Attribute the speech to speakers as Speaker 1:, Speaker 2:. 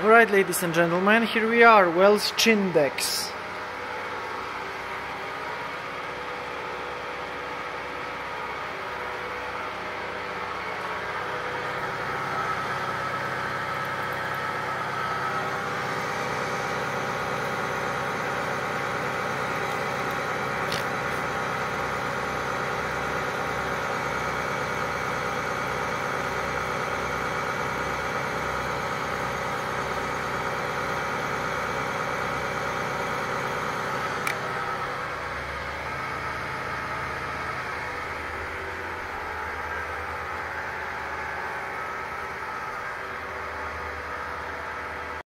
Speaker 1: Alright ladies and gentlemen, here we are, Wells Chindex.